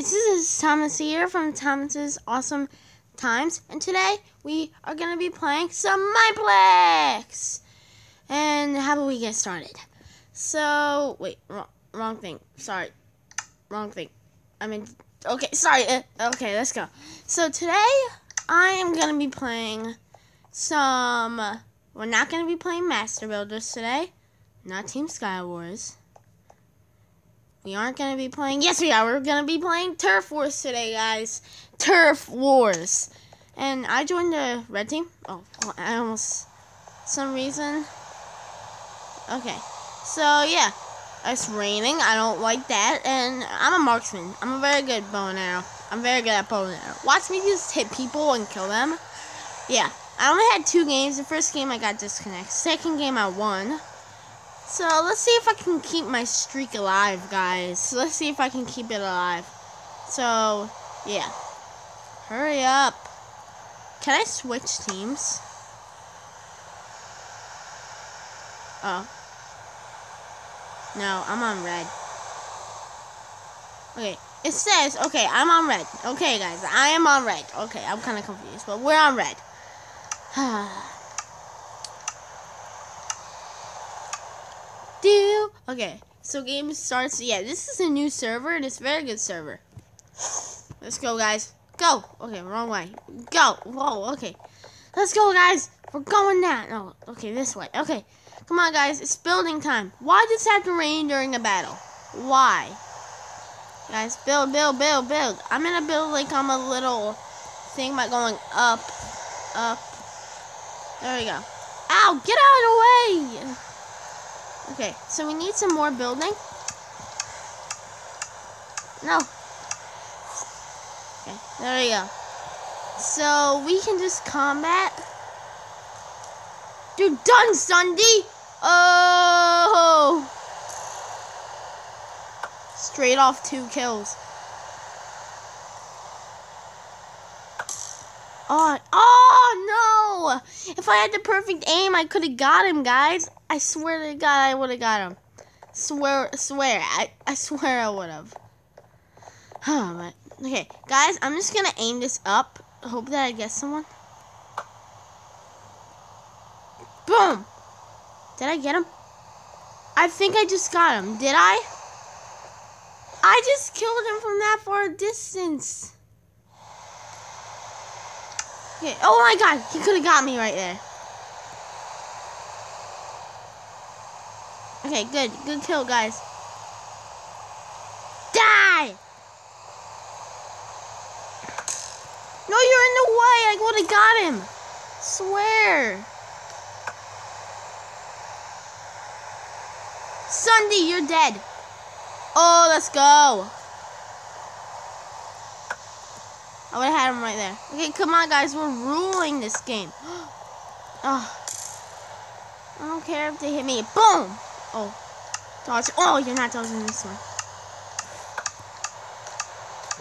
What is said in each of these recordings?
this is Thomas here from Thomas's Awesome Times, and today we are going to be playing some Mineplex! And how about we get started? So, wait, wrong, wrong thing, sorry, wrong thing. I mean, okay, sorry, uh, okay, let's go. So today, I am going to be playing some, we're not going to be playing Master Builders today, not Team Sky Wars. We aren't going to be playing. Yes, we are. We're going to be playing Turf Wars today, guys. Turf Wars. And I joined the red team. Oh, I almost. Some reason. Okay. So, yeah. It's raining. I don't like that. And I'm a marksman. I'm a very good bow and arrow. I'm very good at bow and arrow. Watch me just hit people and kill them. Yeah. I only had two games. The first game I got disconnected. Second game I won. So let's see if I can keep my streak alive, guys. Let's see if I can keep it alive. So, yeah. Hurry up. Can I switch teams? Oh. No, I'm on red. Okay, it says, okay, I'm on red. Okay, guys, I am on red. Okay, I'm kind of confused, but we're on red. okay. So game starts. Yeah, this is a new server. And it's very good server. Let's go, guys. Go. Okay, wrong way. Go. Whoa. Okay. Let's go, guys. We're going now. No. Okay, this way. Okay. Come on, guys. It's building time. Why does it have to rain during a battle? Why? Guys, build, build, build, build. I'm gonna build like I'm a little thing by going up, up. There we go. Ow! Get out of the way! Okay, so we need some more building. No. Okay, there we go. So we can just combat. Dude, done, Sunday! Oh! Straight off two kills. Oh, oh no! If I had the perfect aim, I could have got him, guys. I swear to God, I would have got him. Swear, swear, I, I swear I would have. Huh, but, okay, guys, I'm just gonna aim this up. Hope that I get someone. Boom! Did I get him? I think I just got him. Did I? I just killed him from that far distance. Okay. Oh my god, he could have got me right there. Okay, good. Good kill, guys. Die! No, you're in the way. I would have got him. Swear. Sunday, you're dead. Oh, let's go. I would have had him right there. Okay, come on, guys. We're ruling this game. oh. I don't care if they hit me. Boom! Oh. Dodge. Oh, you're not dodging this one.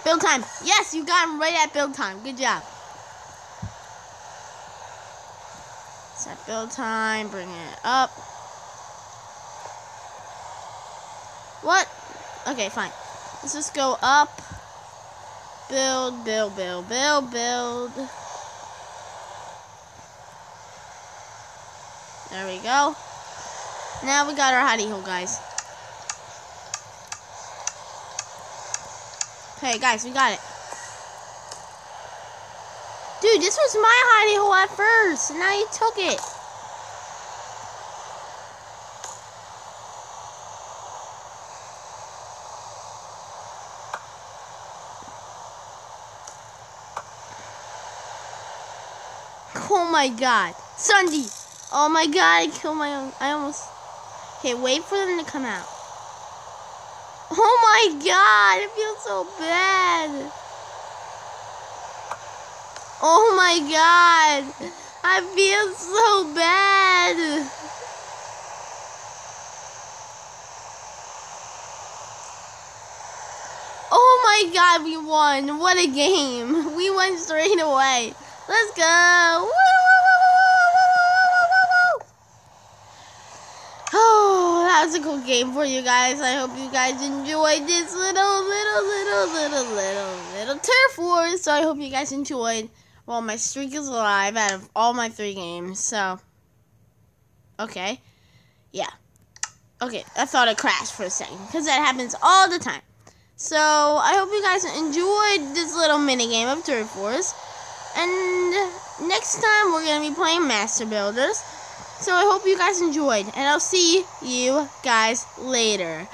Build time. Yes, you got him right at build time. Good job. Set build time. Bring it up. What? Okay, fine. Let's just go up. Build, build, build, build, build. There we go. Now we got our hidey hole, guys. Okay, guys, we got it. Dude, this was my hidey hole at first, and now you took it. Oh my god. Sunday. Oh my god, I killed my own. I almost. Okay, wait for them to come out. Oh my god, it feels so bad. Oh my god, I feel so bad. Oh my god, we won. What a game. We won straight away. Let's go. Woo! popsicle game for you guys. I hope you guys enjoyed this little, little, little, little, little, little turf wars. So I hope you guys enjoyed. Well, my streak is alive out of all my three games. So, okay, yeah, okay. I thought it crashed for a second because that happens all the time. So I hope you guys enjoyed this little mini game of turf wars. And next time we're gonna be playing Master Builders. So I hope you guys enjoyed, and I'll see you guys later.